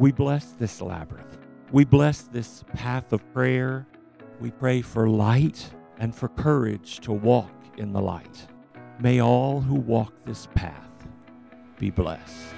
We bless this labyrinth. We bless this path of prayer. We pray for light and for courage to walk in the light. May all who walk this path be blessed.